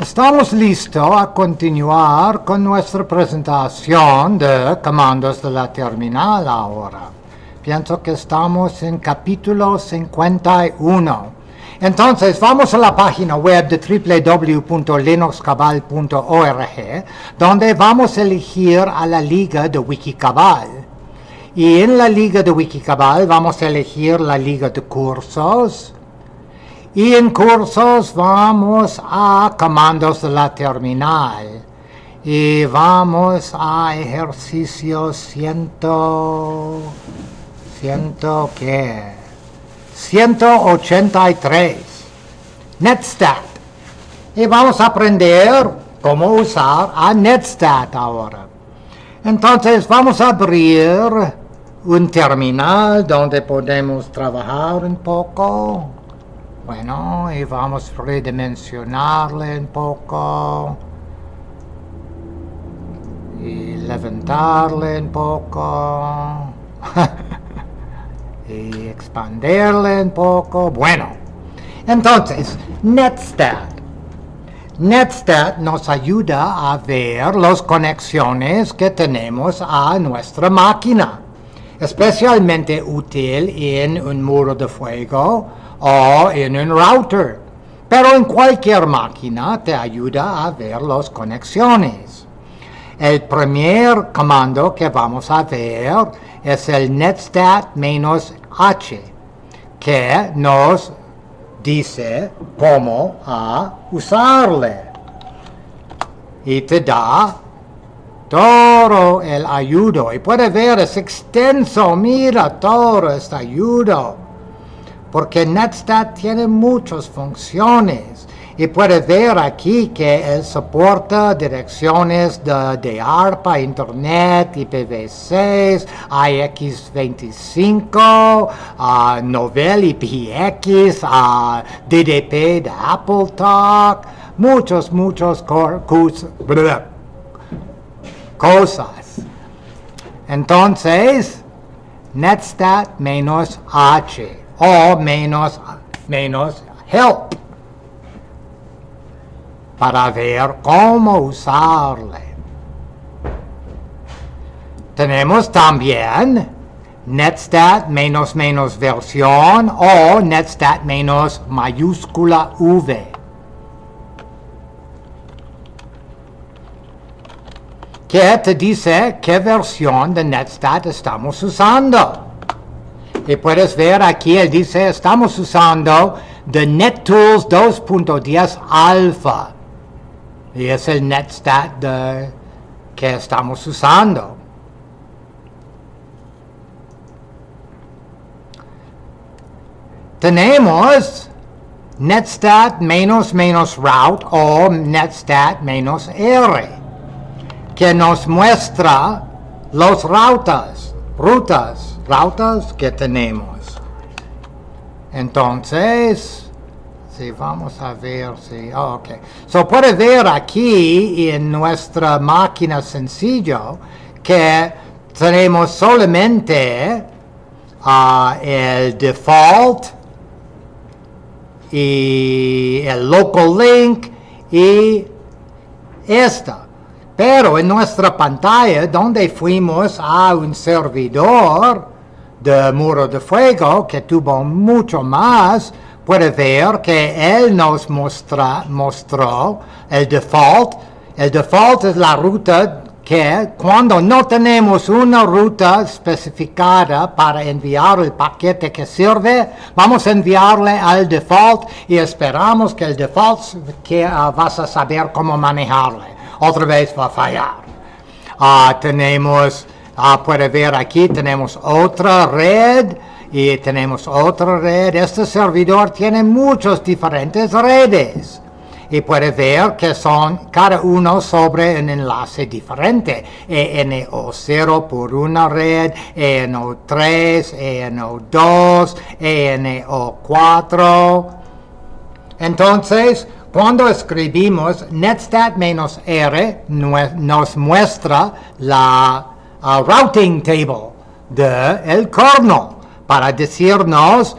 Estamos listos a continuar con nuestra presentación de comandos de la terminal ahora. Pienso que estamos en capítulo 51. Entonces, vamos a la página web de www.linuxcabal.org, donde vamos a elegir a la liga de Wikicabal. Y en la liga de Wikicabal vamos a elegir la liga de cursos, y en cursos vamos a comandos de la terminal. Y vamos a ejercicio ciento... ciento qué? 183. Netstat. Y vamos a aprender cómo usar a Netstat ahora. Entonces vamos a abrir un terminal donde podemos trabajar un poco. Bueno, y vamos a redimensionarle un poco. Y levantarle un poco. y expandirle un poco. Bueno, entonces, Netstat. Netstat nos ayuda a ver las conexiones que tenemos a nuestra máquina. Especialmente útil en un muro de fuego o en un router. Pero en cualquier máquina te ayuda a ver las conexiones. El primer comando que vamos a ver es el netstat-h, que nos dice cómo a usarle. Y te da todo el ayudo. Y puede ver, es extenso, mira todo este ayudo porque Netstat tiene muchas funciones y puede ver aquí que soporta direcciones de, ARPA, Internet, IPv6, IX25, uh, Novell IPX, uh, DDP de Apple Talk, muchos, muchos cosas. Entonces, Netstat menos H o menos, menos help para ver cómo usarle. Tenemos también netstat menos menos versión o netstat menos mayúscula v. que te dice qué versión de netstat estamos usando. Y puedes ver aquí, él dice, estamos usando the NetTools 2.10 Alpha. Y es el NetStat que estamos usando. Tenemos netstat menos menos route o netstat menos R, que nos muestra los rutas, rutas rutas que tenemos. Entonces, si vamos a ver si, oh, ok. So puede ver aquí en nuestra máquina sencillo que tenemos solamente uh, el default y el local link y esta. Pero en nuestra pantalla, donde fuimos a un servidor, de Muro de Fuego, que tuvo mucho más, puede ver que él nos mostró el default. El default es la ruta que cuando no tenemos una ruta especificada para enviar el paquete que sirve, vamos a enviarle al default y esperamos que el default que uh, vas a saber cómo manejarle. Otra vez va a fallar. Uh, tenemos Ah, puede ver aquí tenemos otra red y tenemos otra red. Este servidor tiene muchas diferentes redes. Y puede ver que son cada uno sobre un enlace diferente. ENO0 por una red, ENO3, ENO2, ENO4. Entonces, cuando escribimos netstat-r, nos muestra la routing table de el kernel para decirnos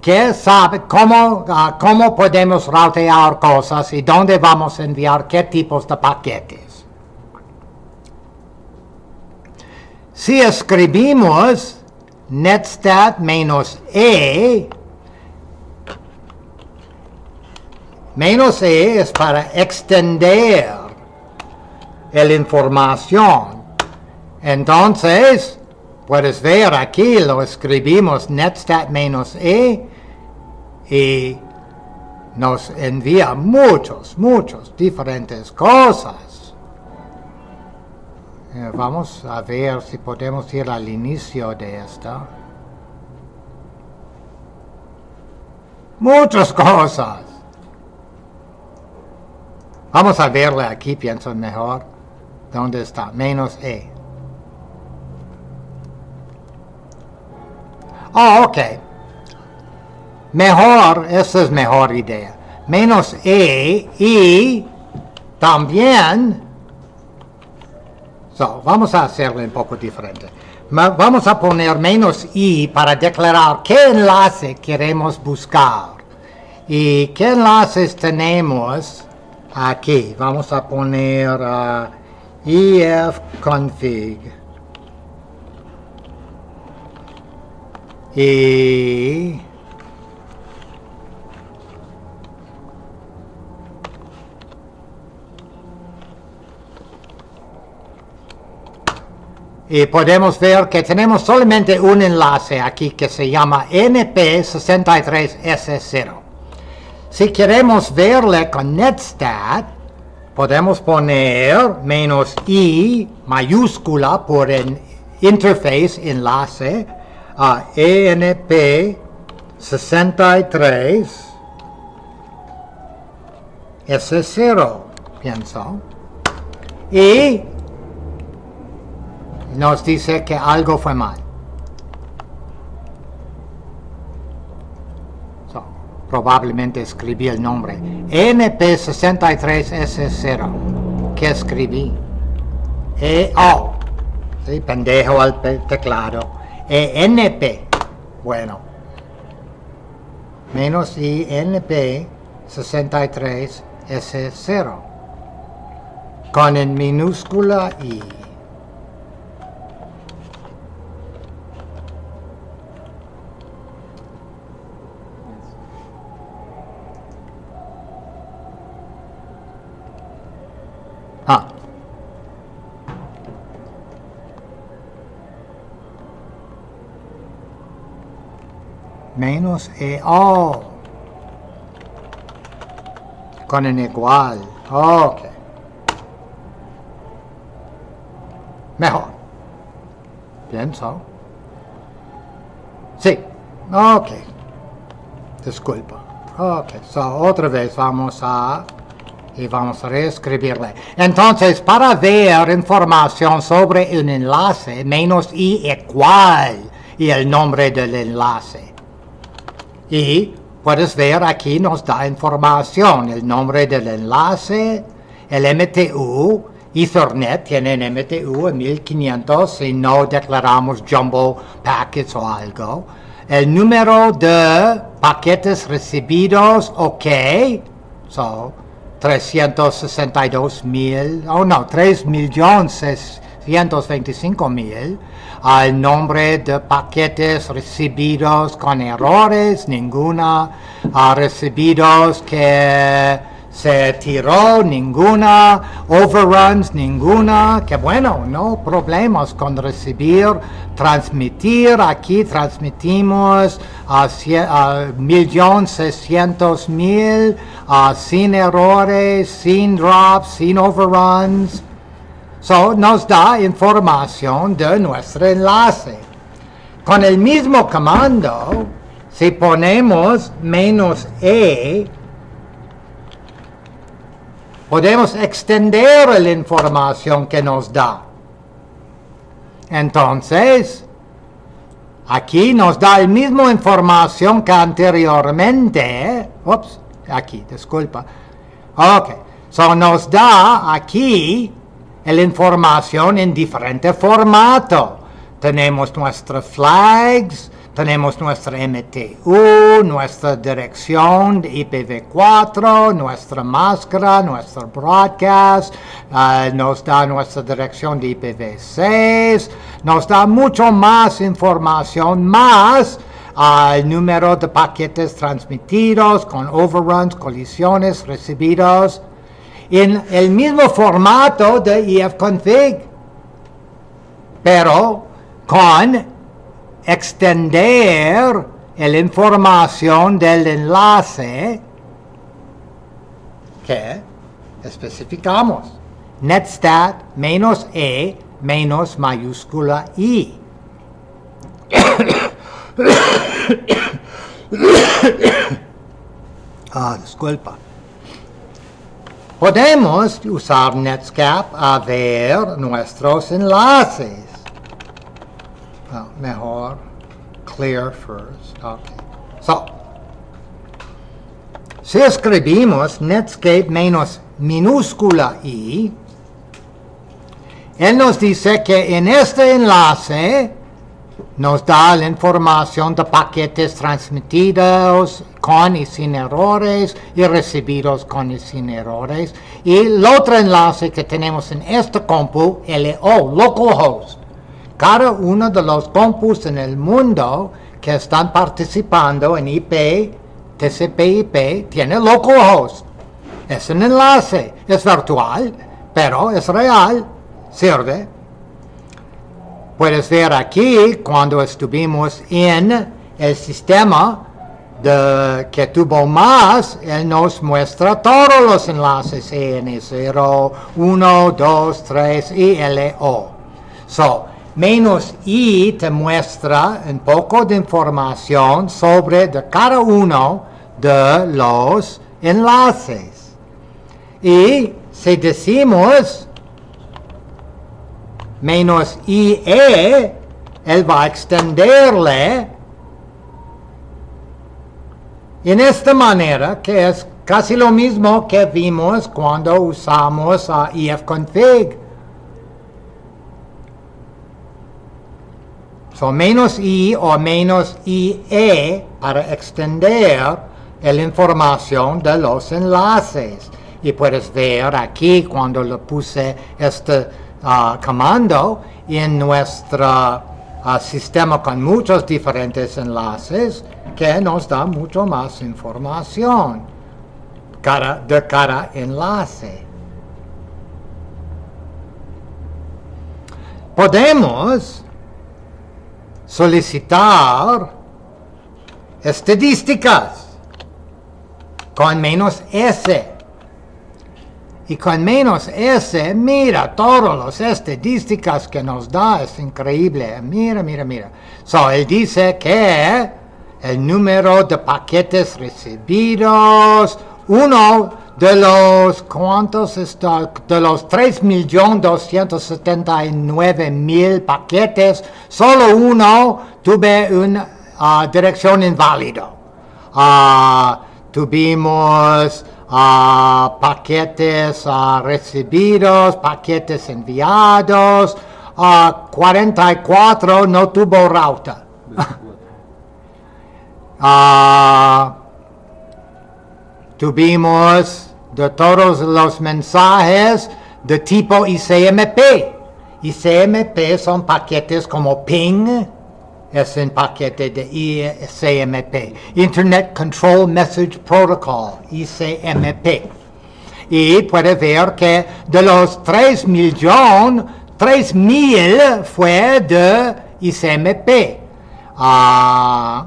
que sabe cómo, ah, cómo podemos routear cosas y dónde vamos a enviar qué tipos de paquetes. Si escribimos netstat menos e, menos e es para extender la información. Entonces, puedes ver aquí, lo escribimos netstat menos e y nos envía muchos, muchos diferentes cosas. Eh, vamos a ver si podemos ir al inicio de esta. Muchas cosas. Vamos a verle aquí, pienso mejor. ¿Dónde está? Menos E. Oh, ok. Mejor, esa es mejor idea. Menos E y también, so, vamos a hacerlo un poco diferente. vamos a poner menos I para declarar qué enlace queremos buscar. Y qué enlaces tenemos aquí. Vamos a poner ifconfig. Y y podemos ver que tenemos solamente un enlace aquí que se llama np63s0. Si queremos verle con netstat, podemos poner menos i mayúscula por el interface enlace a enp63 S0, pienso. Y nos dice que algo fue mal. Probablemente escribí el nombre. NP63S0. ¿Qué escribí? E O. Sí, pendejo al teclado. ENP. Bueno. Menos INP 63S0. Con en minúscula I. menos e O. Con el igual. Ok. Mejor. Pienso. Sí. Ok. Disculpa. Ok. So, otra vez vamos a... Y vamos a reescribirle. Entonces, para ver información sobre un enlace, menos i igual y el nombre del enlace. Y puedes ver aquí nos da información, el nombre del enlace, el MTU, Ethernet tiene en MTU en 1500 si no declaramos jumbo packets o algo. El número de paquetes recibidos, ok. So, 362 mil, oh no, 3 millones 125 mil al nombre de paquetes recibidos con errores, ninguna, recibidos que se tiró, ninguna, overruns, ninguna, que bueno, no problemas con recibir, transmitir, aquí transmitimos a, a millón seiscientos mil, sin errores, sin drops, sin overruns, So, nos da información de nuestro enlace. Con el mismo comando, si ponemos menos E, podemos extender la información que nos da. Entonces, aquí nos da la misma información que anteriormente. Ups, aquí, disculpa. Ok, so nos da aquí la información en diferente formato. Tenemos nuestros flags, tenemos nuestra MTU, nuestra dirección de IPv4, nuestra máscara, nuestro broadcast, uh, nos da nuestra dirección de IPv6, nos da mucho más información, más el número de paquetes transmitidos con overruns, colisiones recibidos en el mismo formato de ifconfig, pero con extender la información del enlace que especificamos. Netstat menos E menos mayúscula I. ah, disculpa. Podemos usar Netscape a ver nuestros enlaces. Mejor clear first. Okay. So, si escribimos Netscape menos minúscula i, él nos dice que en este enlace nos da la información de paquetes transmitidos con y sin errores y recibidos con y sin errores. Y el otro enlace que tenemos en este compu, LO, localhost. Cada uno de los compus en el mundo que están participando en IP, TCP/IP, tiene localhost. Es un enlace, es virtual, pero es real, sirve Puedes ver aquí cuando estuvimos en el sistema de, que tuvo más, él nos muestra todos los enlaces EN0, 1, 2, 3 y LO. So, menos I te muestra un poco de información sobre cada uno de los enlaces. Y si decimos menos IE, él va a extenderle en esta manera, que es casi lo mismo que vimos cuando usamos a ifconfig. So menos i o menos ie para extender la información de los enlaces. Y puedes ver aquí cuando le puse este uh, comando en nuestro uh, sistema con muchos diferentes enlaces que nos da mucho más información de cada enlace. Podemos solicitar estadísticas con menos S y con menos S, mira, todas las estadísticas que nos da, es increíble. Mira, mira, mira. So, él dice que el número de paquetes recibidos, uno de los, ¿cuántos está? De los 3.279.000 paquetes, solo uno tuve una uh, dirección inválida. Uh, tuvimos paquetes recibidos, paquetes enviados, 44 no tuvo ruta. tuvimos de todos los mensajes de tipo ICMP. ICMP son paquetes como ping, es un paquete de ICMP, Internet Control Message Protocol, ICMP. Y puede ver que de los 3 millones, 3 mil fue de ICMP. Ah,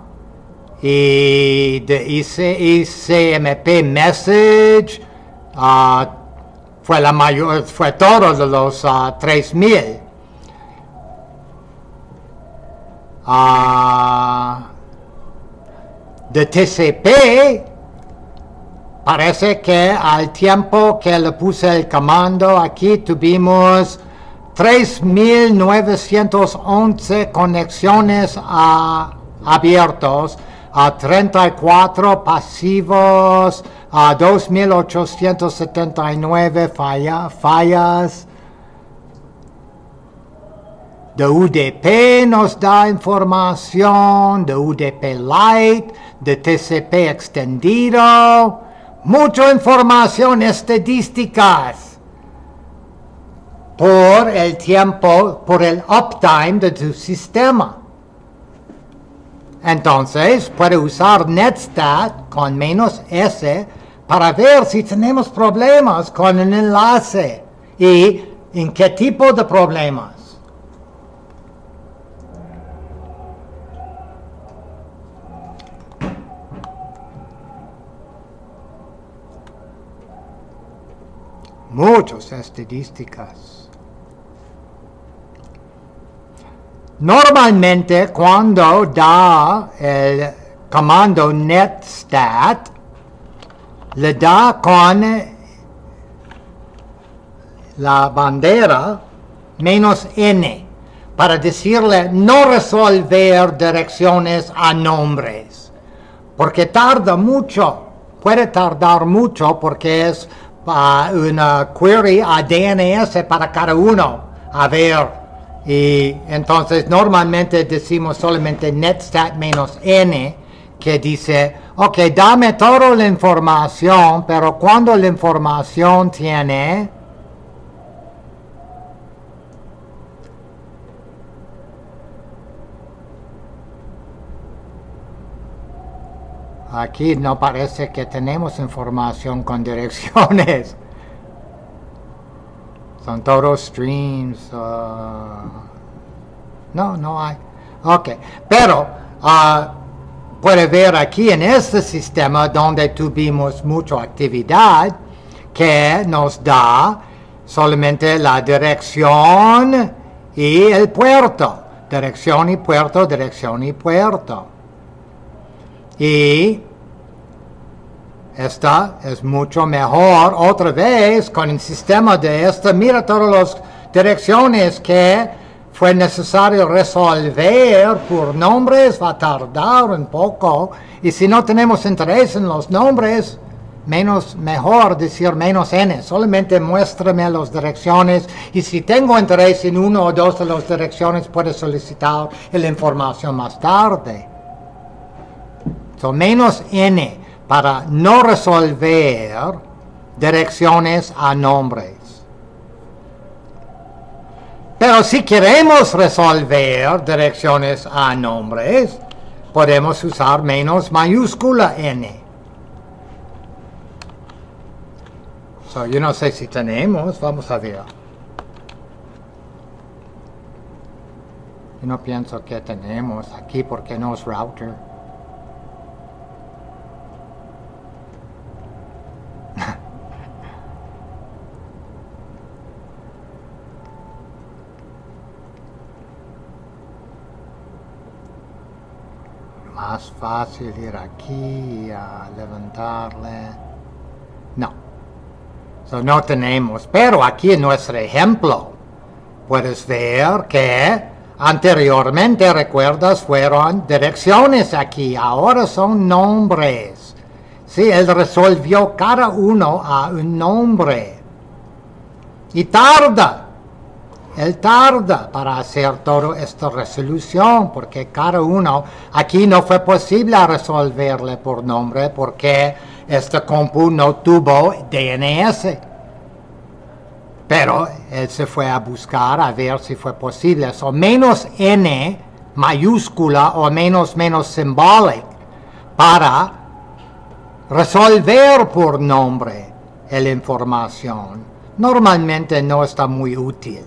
y de ICMP Message uh, fue la mayor, fue todos de los 3 ah, mil. de TCP, parece que al tiempo que le puse el comando aquí tuvimos 3.911 conexiones abiertos, a 34 pasivos, a 2.879 fallas. De UDP nos da información, de UDP Light, de TCP extendido, mucha información estadísticas. Por el tiempo, por el uptime de tu sistema. Entonces, puede usar Netstat con menos S para ver si tenemos problemas con el enlace y en qué tipo de problemas. Muchas estadísticas. Normalmente cuando da el comando netstat, le da con la bandera menos n para decirle no resolver direcciones a nombres, porque tarda mucho, puede tardar mucho porque es uh, una query a DNS para cada uno. A ver, y entonces normalmente decimos solamente netstat menos n, que dice, ok, dame toda la información, pero cuando la información tiene Aquí no parece que tenemos información con direcciones. Son todos streams. Uh, no, no hay. Ok, pero uh, puede ver aquí en este sistema donde tuvimos mucha actividad que nos da solamente la dirección y el puerto. Dirección y puerto, dirección y puerto. Y esta es mucho mejor otra vez con el sistema de esta. Mira todas las direcciones que fue necesario resolver por nombres. Va a tardar un poco. Y si no tenemos interés en los nombres, menos mejor decir menos n. Solamente muéstrame las direcciones. Y si tengo interés en uno o dos de las direcciones, puedo solicitar la información más tarde menos n para no resolver direcciones a nombres. Pero si queremos resolver direcciones a nombres, podemos usar menos mayúscula n. yo no sé si tenemos, vamos a ver. Yo no pienso que tenemos aquí porque no es router. Más fácil ir aquí a levantarle. No. no tenemos. Pero aquí en nuestro ejemplo puedes ver que anteriormente, recuerdas, fueron direcciones aquí. Ahora son nombres. Sí, él resolvió cada uno a un nombre. Y tarda él tarda para hacer toda esta resolución porque cada uno, aquí no fue posible resolverle por nombre porque este compu no tuvo DNS. Pero él se fue a buscar a ver si fue posible. eso menos N mayúscula o menos menos symbolic para resolver por nombre la información. Normalmente no está muy útil.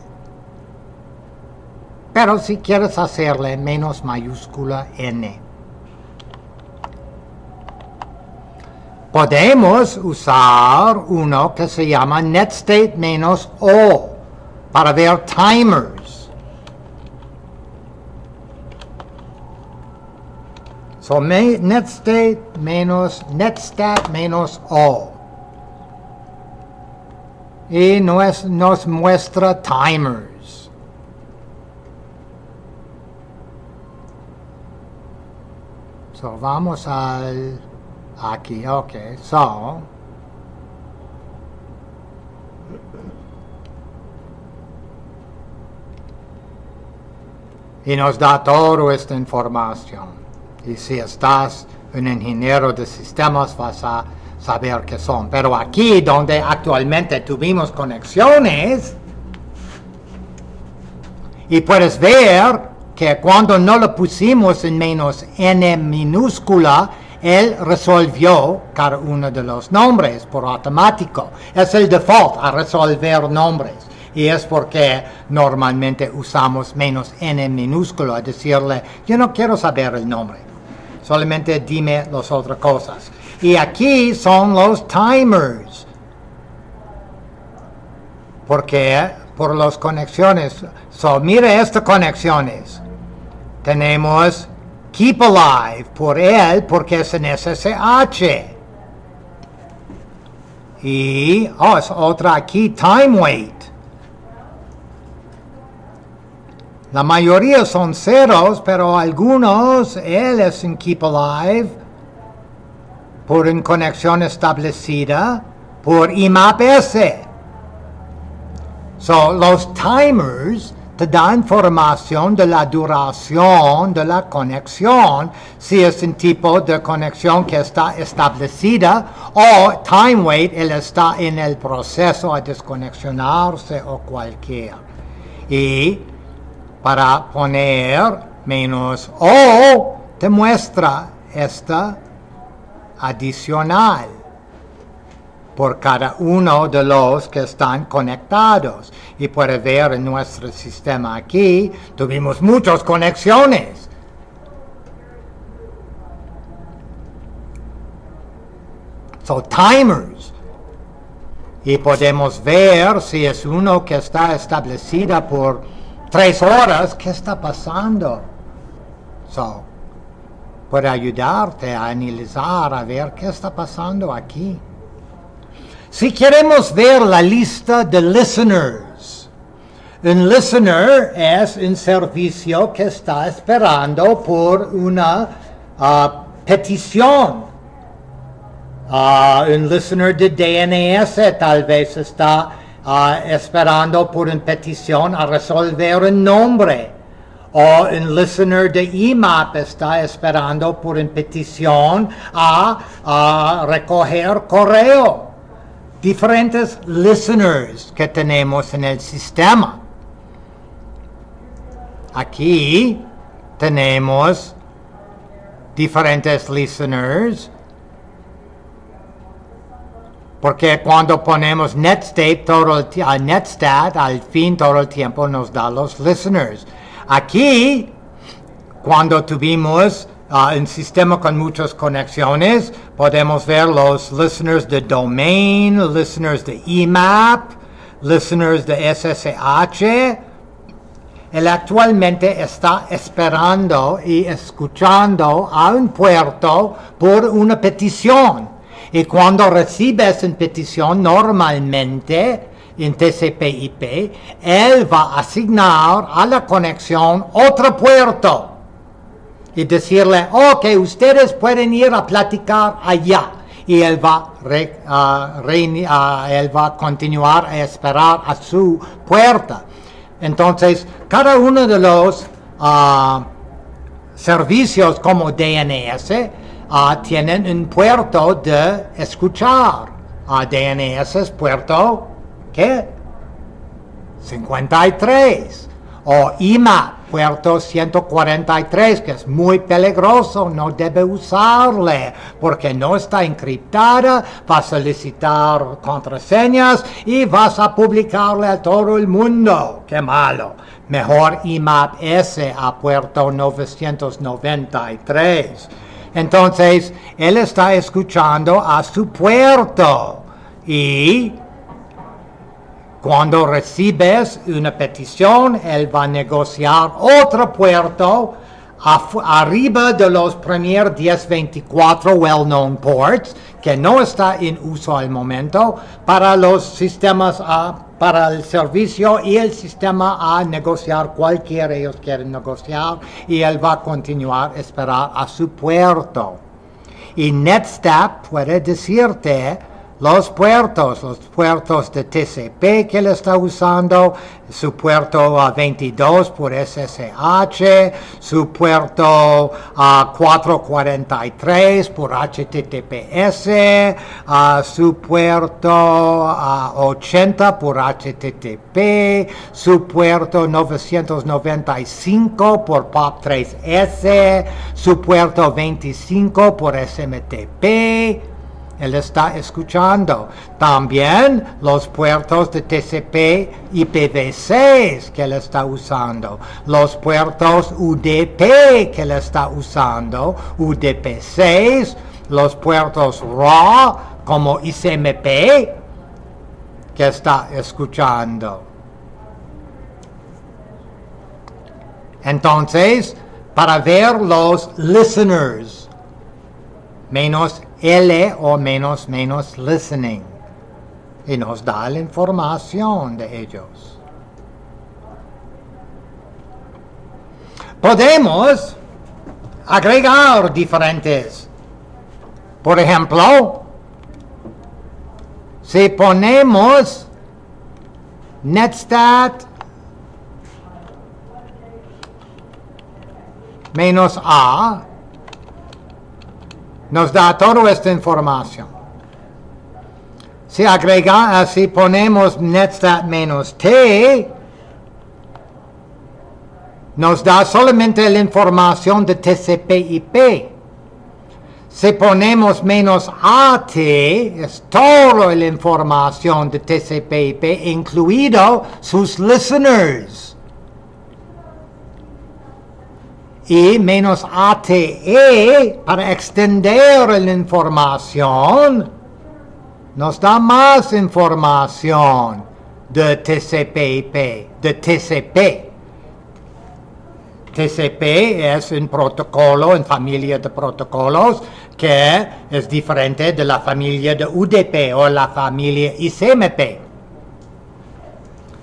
Pero si quieres hacerle menos mayúscula n. Podemos usar uno que se llama netstate menos o para ver timers. So netstate menos netstat menos o. Y nos, nos muestra timers. So, vamos al aquí, ok, so y nos da toda esta información. Y si estás un ingeniero de sistemas vas a saber qué son. Pero aquí donde actualmente tuvimos conexiones, y puedes ver que cuando no lo pusimos en menos n minúscula, él resolvió cada uno de los nombres por automático. Es el default a resolver nombres. Y es porque normalmente usamos menos n minúsculo a decirle, yo no quiero saber el nombre. Solamente dime las otras cosas. Y aquí son los timers. Porque por las conexiones. So, mire estas conexiones. Tenemos Keep Alive por él porque es en SSH. Y, oh, es otra aquí, Time Wait. La mayoría son ceros, pero algunos, él es en Keep Alive por una conexión establecida por IMAP S. So, los timers te dan información de la duración de la conexión, si es un tipo de conexión que está establecida o time wait, él está en el proceso de desconexionarse o cualquier. Y para poner menos o, te muestra esta adicional por cada uno de los que están conectados. Y puede ver en nuestro sistema aquí, tuvimos muchas conexiones. So timers. Y podemos ver si es uno que está establecida por tres horas, ¿qué está pasando? So, puede ayudarte a analizar, a ver qué está pasando aquí. Si queremos ver la lista de listeners, un listener es un servicio que está esperando por una uh, petición. Uh, un listener de DNS tal vez está uh, esperando por una petición a resolver un nombre. O un listener de IMAP está esperando por una petición a recoger correo diferentes listeners que tenemos en el sistema. Aquí tenemos diferentes listeners porque cuando ponemos netstate todo el netstat al fin todo el tiempo nos da los listeners. Aquí cuando tuvimos un uh, sistema con muchas conexiones. Podemos ver los listeners de domain, listeners de IMAP, listeners de SSH. Él actualmente está esperando y escuchando a un puerto por una petición. Y cuando recibes una petición, normalmente en TCP/IP, él va a asignar a la conexión otro puerto y decirle, ok, ustedes pueden ir a platicar allá. Y él va, a continuar a esperar a su puerta. Entonces, cada uno de los ah, servicios como DNS ah, tienen un puerto de escuchar. Uh, DNS es puerto, ¿qué? 53. O IMAP puerto 143, que es muy peligroso, no debe usarle porque no está encriptada, va a solicitar contraseñas y vas a publicarle a todo el mundo. ¡Qué malo! Mejor IMAP S a puerto 993. Entonces, él está escuchando a su puerto. Y cuando recibes una petición, él va a negociar otro puerto arriba de los primeros 1024 well-known ports, que no está en uso al momento, para los sistemas, para el servicio y el sistema a negociar cualquiera ellos quieren negociar, y él va a continuar a esperar a su puerto. Y NetStat puede decirte los puertos, los puertos de TCP que él está usando, su puerto uh, 22 por SSH, su puerto uh, 443 por HTTPS, uh, su puerto 80 por HTTP, su puerto 995 por POP3S, su puerto 25 por SMTP, él está escuchando. También los puertos de TCP IPv6 que él está usando. Los puertos UDP que él está usando. UDP6. Los puertos RAW como ICMP que está escuchando. Entonces, para ver los listeners, menos L o menos menos listening. Y nos da la información de ellos. Podemos agregar diferentes. Por ejemplo, si ponemos netstat menos A, nos da toda esta información. Si agrega, si ponemos netstat menos t, nos da solamente la información de TCP/IP. Si ponemos menos AT, es toda la información de TCP/IP, incluido sus listeners. Y menos ATE para extender la información nos da más información de TCP/IP, de TCP. TCP es un protocolo, una familia de protocolos que es diferente de la familia de UDP o la familia ICMP.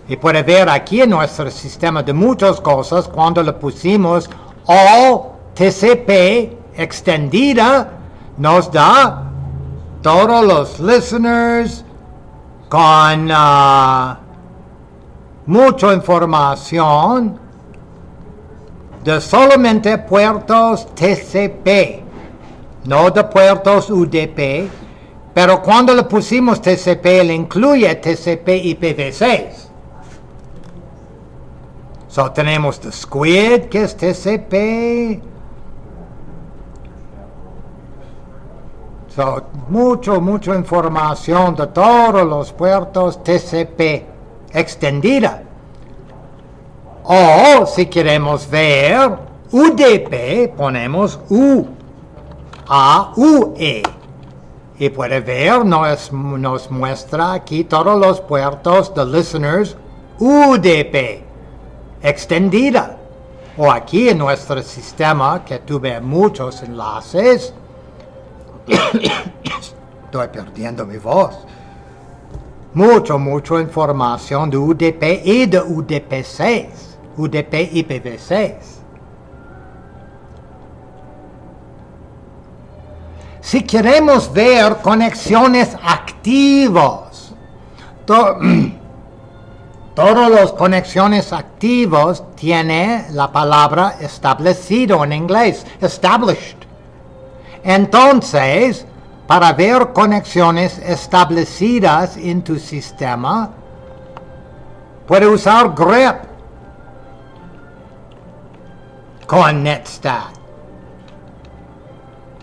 Y puede ver aquí en nuestro sistema de muchas cosas cuando le pusimos o TCP extendida nos da todos los listeners con uh, mucha información de solamente puertos TCP, no de puertos UDP, pero cuando le pusimos TCP, le incluye TCP IPv6. So tenemos the squid, que es TCP. So, mucho, mucha información de todos los puertos TCP extendida. O si queremos ver UDP, ponemos U, A, U, E. Y puede ver, nos, nos muestra aquí todos los puertos de listeners UDP extendida. O aquí en nuestro sistema que tuve muchos enlaces, estoy perdiendo mi voz. Mucho, mucha información de UDP y de UDP6, UDP IPv6. Si queremos ver conexiones activos, Todas las conexiones activos tiene la palabra establecido en inglés, established. Entonces, para ver conexiones establecidas en tu sistema, puede usar grep con netstat.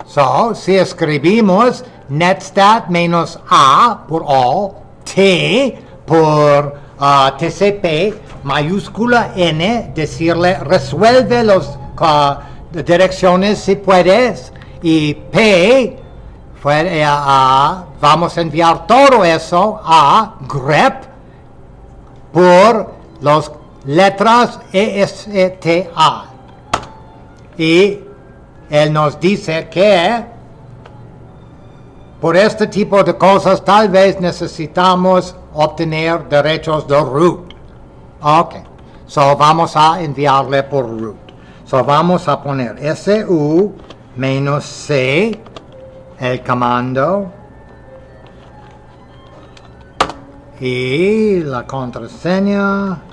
So, si escribimos netstat menos A por all, T por TCP mayúscula N, decirle resuelve las direcciones si puedes y P fue, vamos a enviar todo eso a grep por las letras ESTA. Y él nos dice que por este tipo de cosas tal vez necesitamos obtener derechos de root. Ok, so vamos a enviarle por root. So vamos a poner su menos c, el comando, y la contraseña.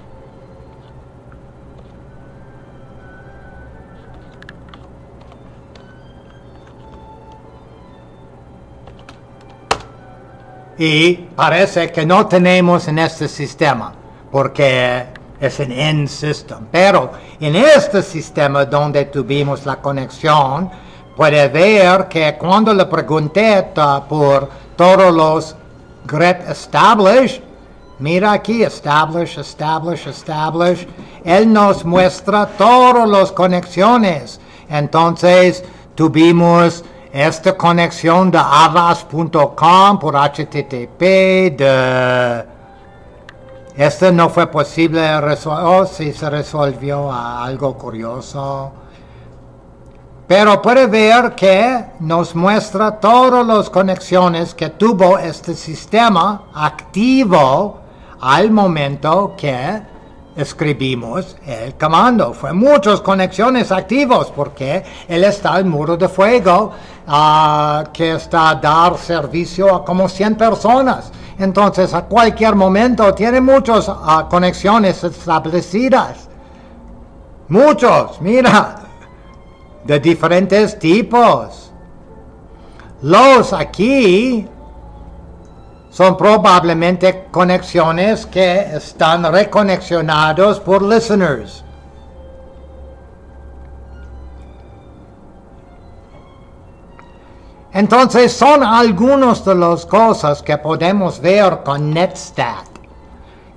Y parece que no tenemos en este sistema, porque es un end system. Pero en este sistema donde tuvimos la conexión, puede ver que cuando le pregunté por todos los get establish, mira aquí, establish, establish, establish, él nos muestra todas las conexiones. Entonces tuvimos esta conexión de avas.com por HTTP, de... Esto no fue posible resolver, oh, sí se resolvió algo curioso. Pero puede ver que nos muestra todas las conexiones que tuvo este sistema activo al momento que escribimos el comando. Fue muchas conexiones activos porque él está el muro de fuego ah, que está a dar servicio a como 100 personas. Entonces a cualquier momento tiene muchas ah, conexiones establecidas. Muchos, mira, de diferentes tipos. Los aquí son probablemente conexiones que están reconexionados por listeners. Entonces son algunas de las cosas que podemos ver con Netstat.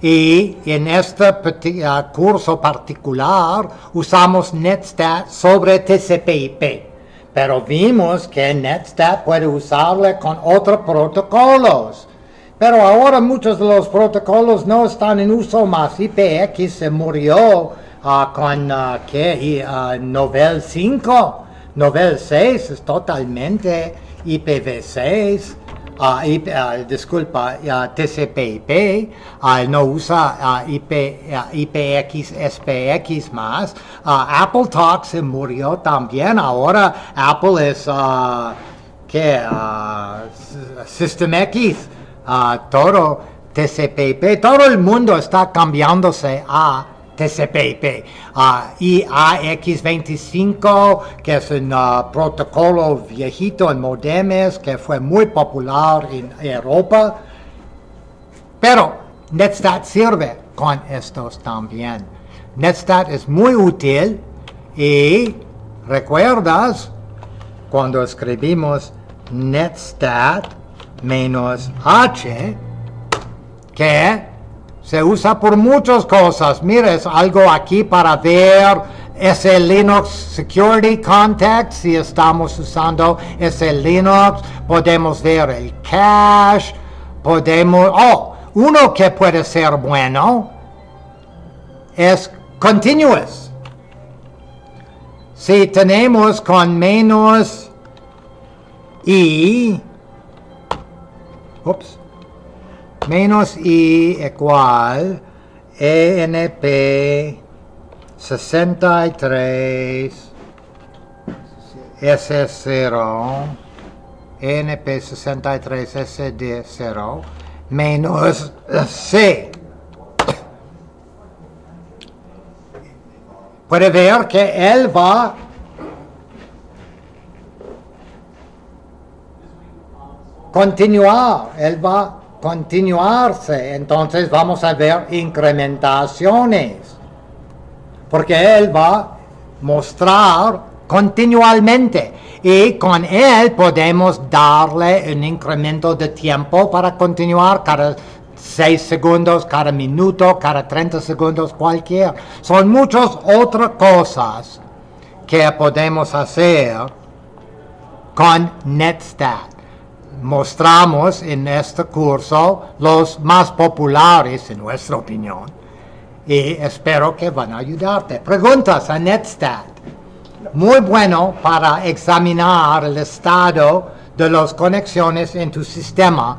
Y en este uh, curso particular usamos Netstat sobre TCP/IP. Pero vimos que Netstat puede usarle con otros protocolos. Pero ahora muchos de los protocolos no están en uso más. IPX se murió ah, con uh, ¿qué? Uh, Novel 5. Novel 6 es totalmente IPv6. disculpa, TCP/IP, no usa IP, IPX, SPX más. Apple Talk se murió también. Ahora Apple es, ¿qué? System X todo TCP/IP, todo el mundo está cambiándose a TCP/IP. y AX25, que es un uh, protocolo viejito en modems que fue muy popular en Europa. Pero Netstat sirve con estos también. Netstat es muy útil y recuerdas cuando escribimos Netstat menos H, que se usa por muchas cosas. Mires algo aquí para ver ese Linux Security Context. Si estamos usando ese Linux, podemos ver el cache. Podemos, oh, uno que puede ser bueno es continuous. Si tenemos con menos i, ups, menos i igual ENP 63 S0 ENP 63 SD0 menos C. Puede ver que él va continuar, él va a continuarse, entonces vamos a ver incrementaciones, porque él va a mostrar continuamente y con él podemos darle un incremento de tiempo para continuar cada 6 segundos, cada minuto, cada 30 segundos, cualquier. Son muchas otras cosas que podemos hacer con NetStat mostramos en este curso los más populares en nuestra opinión y espero que van a ayudarte. Preguntas a NetStat. Muy bueno para examinar el estado de las conexiones en tu sistema.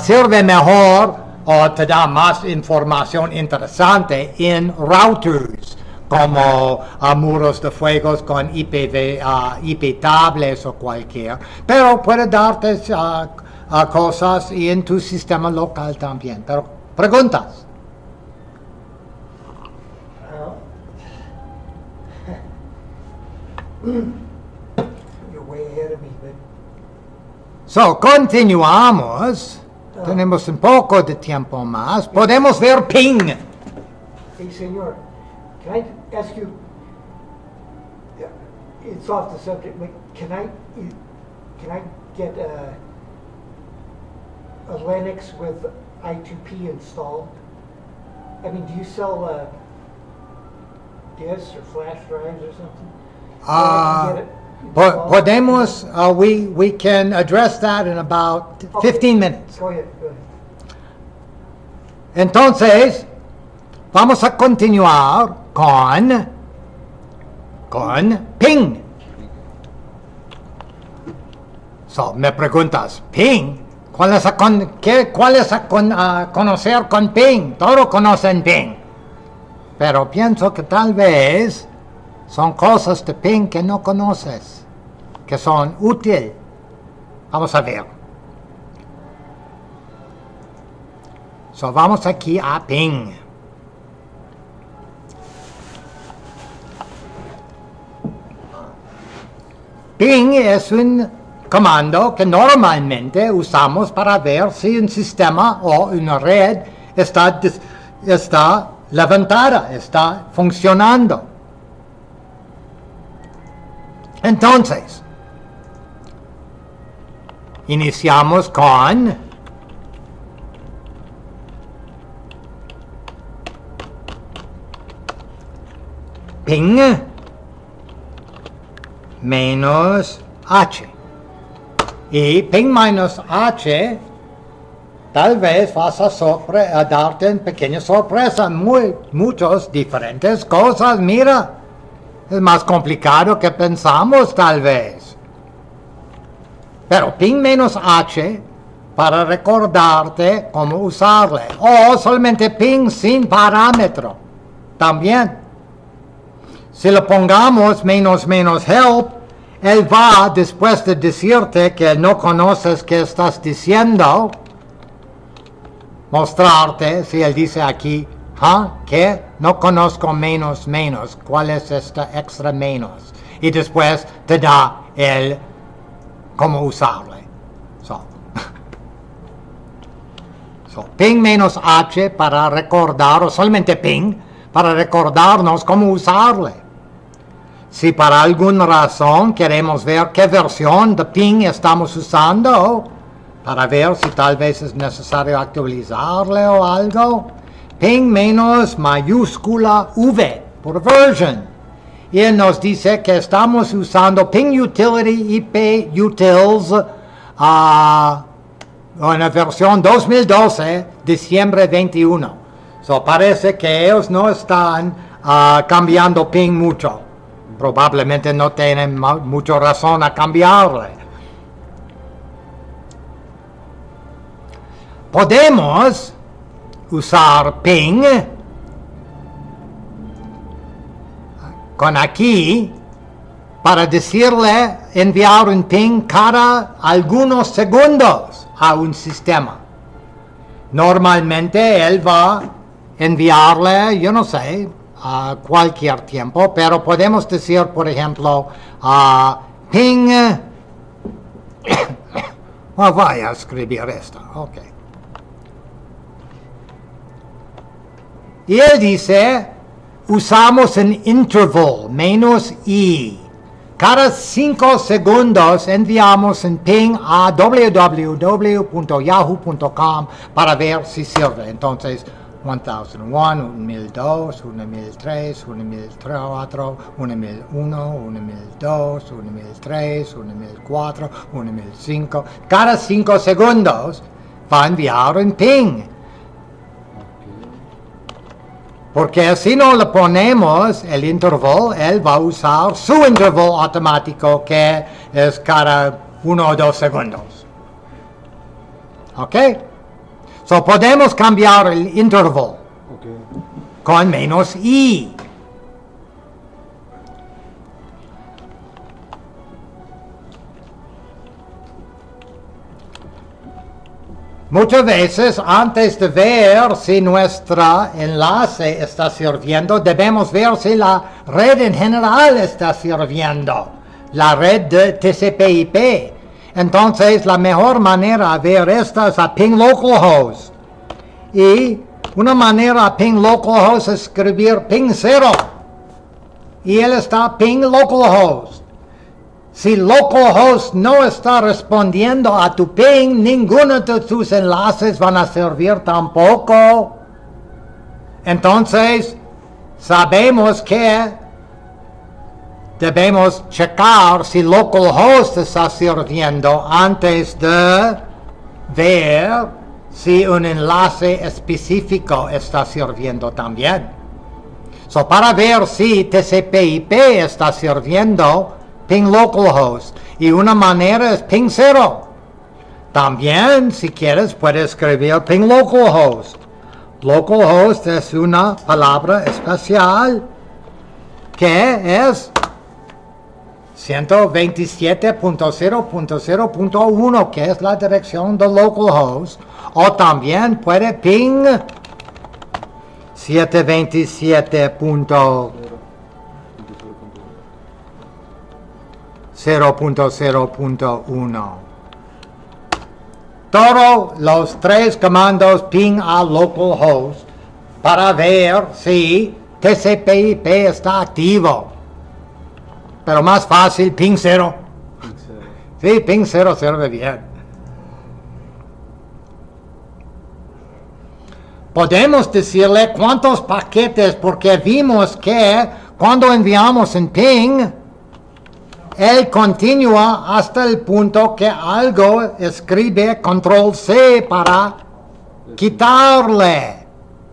Sirve mejor o te da más información interesante en routers como a muros de fuegos con IPv, IP tables o cualquier, pero puede darte cosas y en tu sistema local también. Pero Preguntas. You're way ahead of me, but So, continuamos. Tenemos un poco de tiempo más. Podemos ver ping. hey, senor, can I ask you? It's off the subject, but can I, can I get a, a Linux with I2P installed? I mean, do you sell uh, disks or flash drives or something? So I Ah, can get it po- installed? podemos, uh, we, we can address that in about 15 minutes. Go ahead, go ahead. Entonces, vamos a continuar con, con ping. So, me preguntas, ping, ¿cuál es a, qué, cuál es a, con- conocer con ping? Todos conocen ping. Pero pienso que tal vez son cosas de ping que no conoces, que son útiles. Vamos a ver. So, vamos aquí a ping. Ping es un comando que normalmente usamos para ver si un sistema o una red está, está levantada, está funcionando. Entonces, iniciamos con ping menos h. Y ping menos h, tal vez vas a, sorpre- a darte una pequeña sorpresa, muy, muchas diferentes cosas, mira. Es más complicado que pensamos tal vez. Pero ping menos h para recordarte cómo usarle. O solamente ping sin parámetro. También. Si le pongamos menos menos help, él va después de decirte que no conoces qué estás diciendo, mostrarte, si él dice aquí, ¿ah? ¿Qué? No conozco menos menos, ¿cuál es esta extra menos? Y después te da el cómo usarle. So. So, ping menos h para recordar, o solamente ping, para recordarnos cómo usarle. Si para alguna razón queremos ver qué versión de ping estamos usando, para ver si tal vez es necesario actualizarle o algo, ping menos mayúscula v por version. Y él nos dice que estamos usando ping utility IP utils ah, en la versión 2012, diciembre 21. So, parece que ellos no están ah, cambiando ping mucho. Probablemente no tienen mucha razón a cambiarle. Podemos usar ping con aquí para decirle enviar un ping cada algunos segundos a un sistema. Normalmente él va enviarle, yo no sé, a cualquier tiempo, pero podemos decir, por ejemplo, a ping. Oh, a escribir esto, ok. Y él dice, usamos un interval, menos i. Cada 5 segundos enviamos un ping a www.yahoo.com para ver si sirve. Entonces, 1001, 1002, 1003, 1004, 1001, 1002, 1003, 1004, 1005. Cada 5 segundos va a enviar un ping. Porque si no le ponemos el intervalo, él va a usar su intervalo automático que es cada uno o dos segundos. ¿Ok? So podemos cambiar el intervalo Okay. con menos i. Muchas veces, antes de ver si nuestro enlace está sirviendo, debemos ver si la red en general está sirviendo, la red de TCP/IP. Entonces, la mejor manera de ver esto es a ping localhost. Y una manera a ping localhost es escribir ping 0. Y él está ping localhost. Si localhost no está respondiendo a tu ping, ninguno de tus enlaces van a servir tampoco. Entonces, sabemos que debemos checar si localhost está sirviendo antes de ver si un enlace específico está sirviendo también. So, para ver si TCP/IP está sirviendo, ping localhost. Y una manera es ping 0. También, si quieres, puedes escribir ping localhost. Localhost es una palabra especial que es 127.0.0.1, que es la dirección de localhost. O también puede ping 727. 0.0.1. Todos los tres comandos ping a localhost para ver si TCP/IP está activo. Pero más fácil, ping 0. Sí, ping 0 sirve bien. Podemos decirle cuántos paquetes porque vimos que cuando enviamos en ping, él continúa hasta el punto que algo escribe control C para quitarle,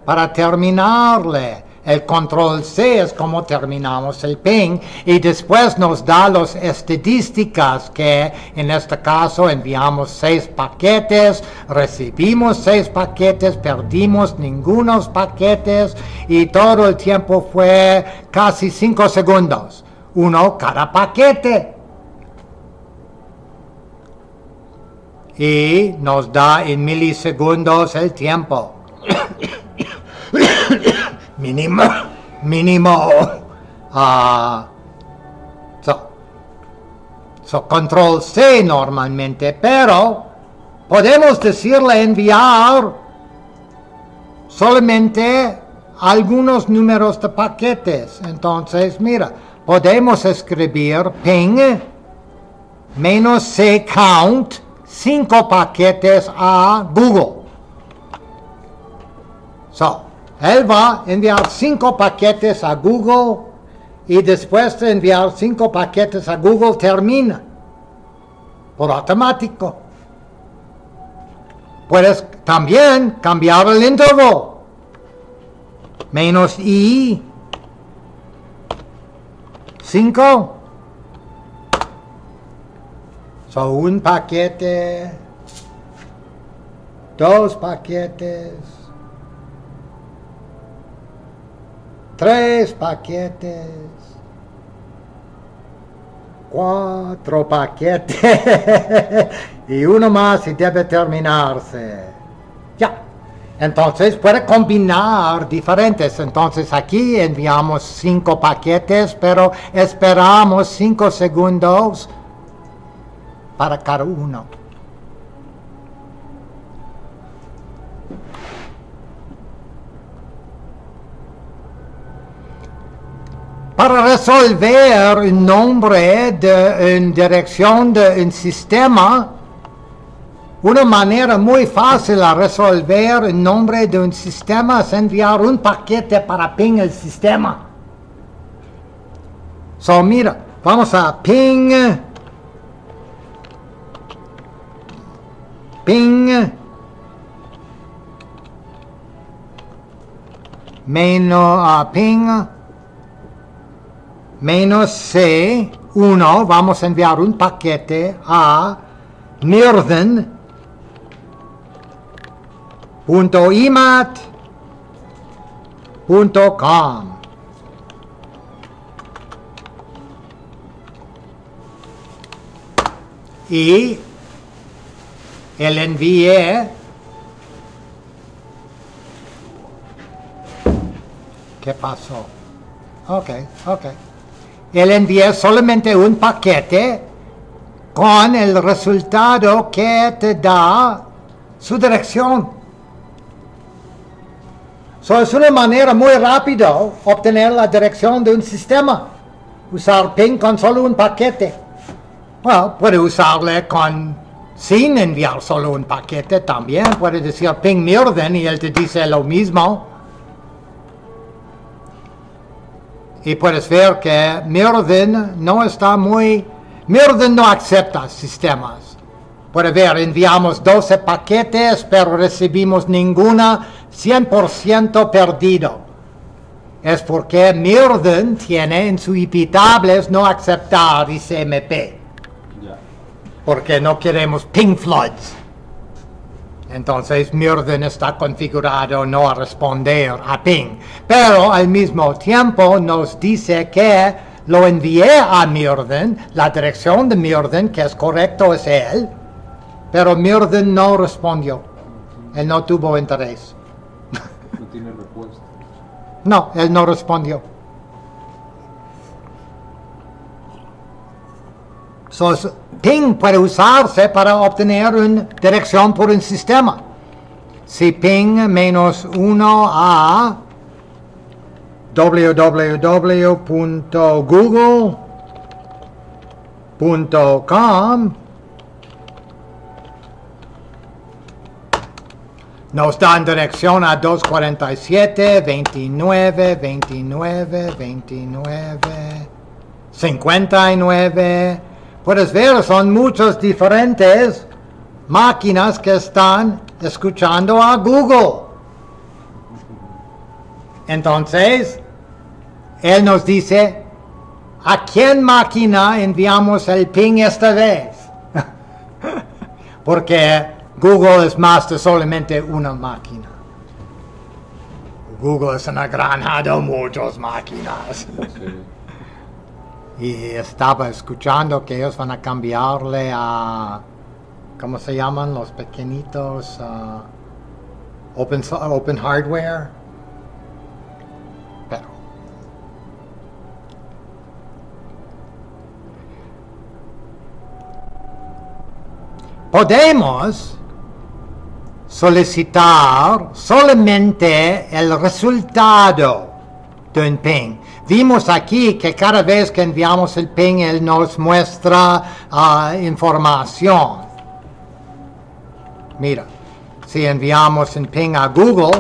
para terminarle. El control C es como terminamos el ping y después nos da las estadísticas que en este caso enviamos seis paquetes, recibimos seis paquetes, perdimos ningunos paquetes y todo el tiempo fue casi cinco segundos uno cada paquete. Y nos da en milisegundos el tiempo. mínimo, mínimo. Uh, so, so, control C normalmente, pero podemos decirle enviar solamente algunos números de paquetes. Entonces, mira, podemos escribir ping menos c count cinco paquetes a Google. So, él va a enviar cinco paquetes a Google y después de enviar cinco paquetes a Google termina por automático. Puedes también cambiar el intervalo. Menos i 5. So, un paquete, dos paquetes, tres paquetes, cuatro paquetes y uno más y debe terminarse. Ya. Entonces puede combinar diferentes. Entonces aquí enviamos cinco paquetes, pero esperamos cinco segundos para cada uno. Para resolver el nombre de en dirección de un sistema, una manera muy fácil a resolver el nombre de un sistema es enviar un paquete para ping el sistema. So, mira, vamos a ping, ping, menos, uh, ping, menos C1 vamos a enviar un paquete a mirden.imat.com y el envié ¿Qué pasó? Ok, ok. Él envía solamente un paquete con el resultado que te da su dirección. So, es una manera muy rápida obtener la dirección de un sistema. Usar ping con solo un paquete. Bueno, puede usarle con sin enviar solo un paquete también. Puede decir ping Mirden y él te dice lo mismo. Y puedes ver que Mirden no está muy... Mirden no acepta sistemas. Puede ver, enviamos 12 paquetes, pero recibimos ninguna 100% perdido. Es porque Mirden tiene en su IP tablets no aceptar ICMP. Porque no queremos ping floods. Entonces Mirden está configurado no a responder a ping. Pero al mismo tiempo nos dice que lo envié a Mirden, la dirección de Mirden, que es correcto, es él. Pero Mirden no respondió. Él no tuvo interés. No tiene respuesta. No, él no respondió. So, s- ping puede usarse para obtener una dirección por un sistema. Si ping menos 1 a www.google.com Nos dan dirección a 247, 29, 29, 29, 59. Puedes ver, son muchas diferentes máquinas que están escuchando a Google. Entonces, él nos dice, ¿a quién máquina enviamos el ping esta vez? Porque Google es más de solamente una máquina. Google es una granja de muchas máquinas. Y estaba escuchando que ellos van a cambiarle a, ¿cómo se llaman los pequeñitos? Ah, open, open hardware. Pero. Podemos solicitar solamente el resultado de un ping. Vimos aquí que cada vez que enviamos el ping, él nos muestra ah, información. Mira, si enviamos un ping a Google,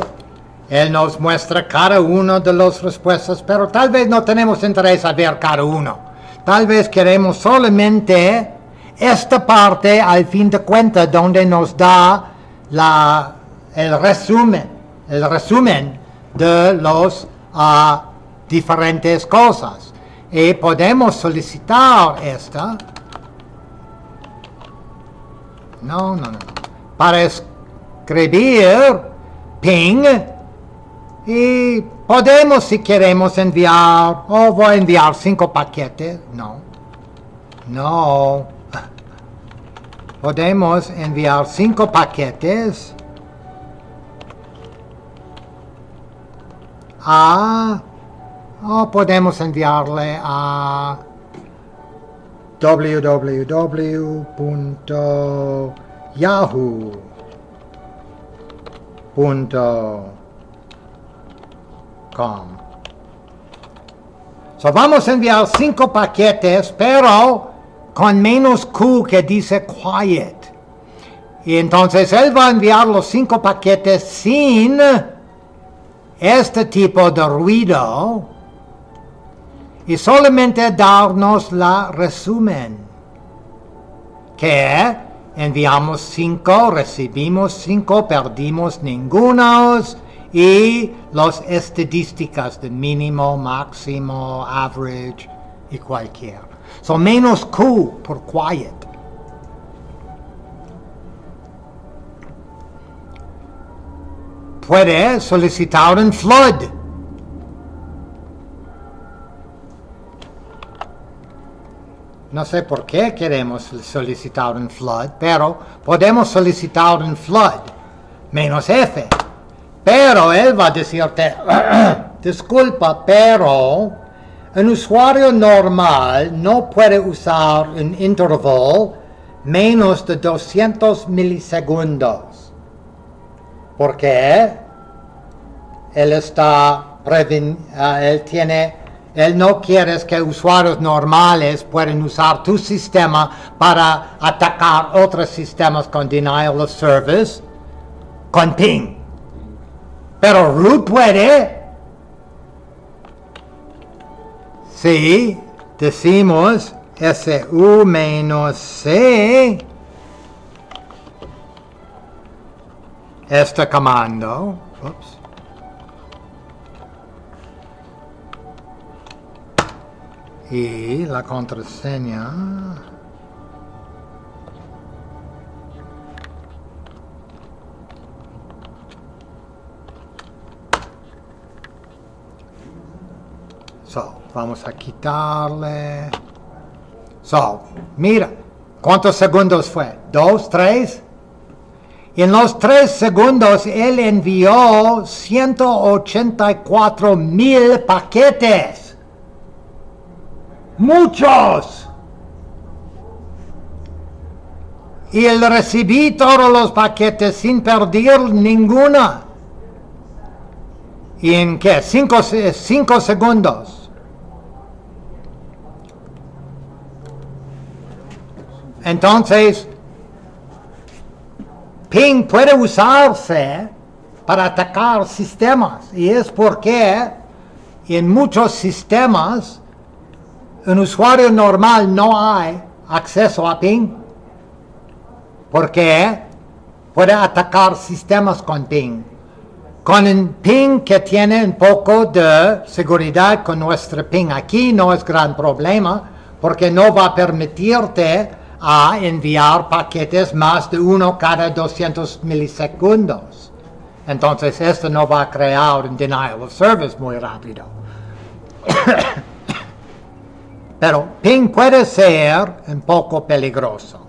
él nos muestra cada una de las respuestas, pero tal vez no tenemos interés a ver cada uno. Tal vez queremos solamente esta parte al fin de cuentas donde nos da la, el resumen, el resumen de los ah, diferentes cosas. Y podemos solicitar esta. No, no, no. Para escribir ping y podemos si queremos enviar, o voy a enviar cinco paquetes. No. No. Podemos enviar cinco paquetes a o podemos enviarle a www.yahoo.com So vamos a enviar cinco paquetes, pero con menos Q que dice quiet. Y entonces él va a enviar los cinco paquetes sin este tipo de ruido y solamente darnos la resumen. Que enviamos cinco, recibimos cinco, perdimos ningunos y las estadísticas de mínimo, máximo, average y cualquier. Son menos Q por quiet. Puede solicitar un flood. No sé por qué queremos solicitar un flood, pero podemos solicitar un flood menos F. Pero él va a decirte, disculpa, pero un usuario normal no puede usar un intervalo menos de 200 milisegundos. Porque él está ah, él tiene él no quiere que usuarios normales puedan usar tu sistema para atacar otros sistemas con denial of service con ping. Pero root puede. Si decimos SU menos C, este comando, ups, y la contraseña So, vamos a quitarle. So, mira, ¿cuántos segundos fue? ¿Dos, tres? En los tres segundos él envió 184 mil paquetes. Muchos. Y él recibí todos los paquetes sin perder ninguna. ¿Y en qué? Cinco, cinco segundos. Entonces, ping puede usarse para atacar sistemas. Y es porque en muchos sistemas, un usuario normal no hay acceso a ping. Porque puede atacar sistemas con ping. Con un ping que tiene un poco de seguridad con nuestro ping aquí no es gran problema porque no va a permitirte a enviar paquetes más de uno cada 200 milisegundos. Entonces esto no va a crear un denial of service muy rápido. Pero ping puede ser un poco peligroso.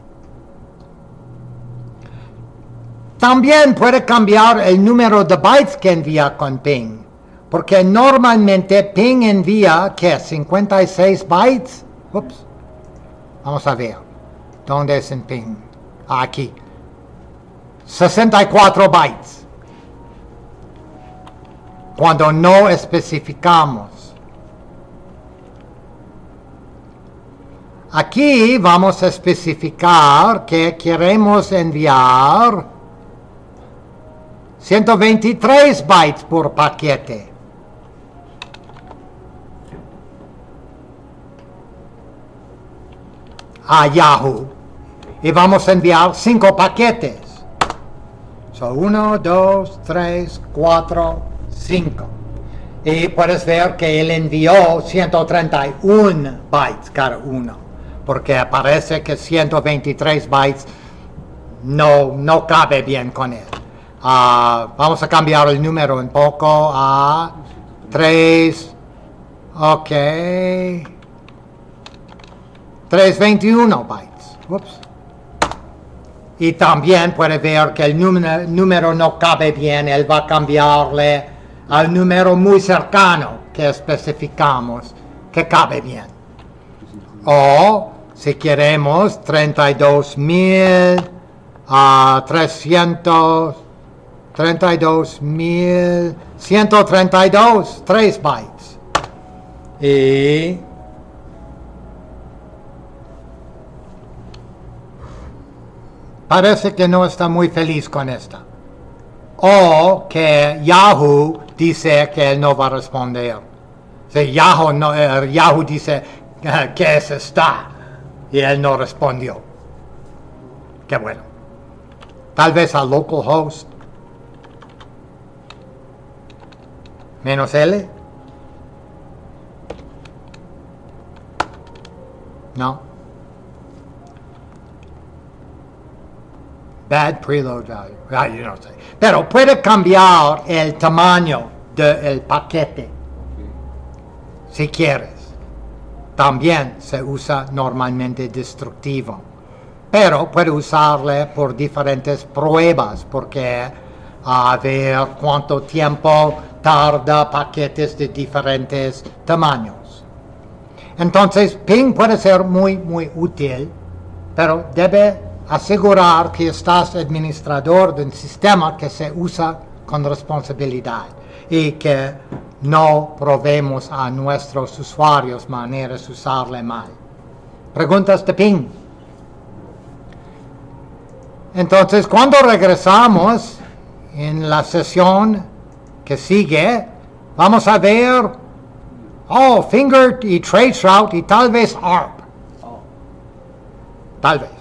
También puede cambiar el número de bytes que envía con ping, porque normalmente ping envía, ¿qué? 56 bytes. Ups. Vamos a ver. ¿Dónde es en ping? Ah, aquí. 64 bytes. Cuando no especificamos. Aquí vamos a especificar que queremos enviar 123 bytes por paquete. A Yahoo. Y vamos a enviar 5 paquetes. So 1, 2, 3, 4, 5. Y puedes ver que él envió 131 bytes cada uno. Porque parece que 123 bytes no, no cabe bien con él. Ah, vamos a cambiar el número un poco a 3. Ok. 321 bytes. Ups. Y también puede ver que el número, número no cabe bien. Él va a cambiarle al número muy cercano que especificamos que cabe bien. O si queremos 32.000 a 300, 32.000, 132, 3 bytes. Y parece que no está muy feliz con esta. O que Yahoo dice que él no va a responder. Si Yahoo, no, eh, Yahoo dice que es esta y él no respondió. Qué bueno. Tal vez a localhost. Menos L. No. Bad preload value. Ah, yo no sé. Pero puede cambiar el tamaño del paquete si quieres. También se usa normalmente destructivo. Pero puede usarle por diferentes pruebas, porque a ver cuánto tiempo tarda paquetes de diferentes tamaños. Entonces, ping puede ser muy, muy útil, pero debe asegurar que estás administrador de un sistema que se usa con responsabilidad y que no probemos a nuestros usuarios maneras de usarle mal. Preguntas de ping. Entonces, cuando regresamos en la sesión que sigue, vamos a ver, oh, Finger y Traceroute y tal vez ARP. Tal vez.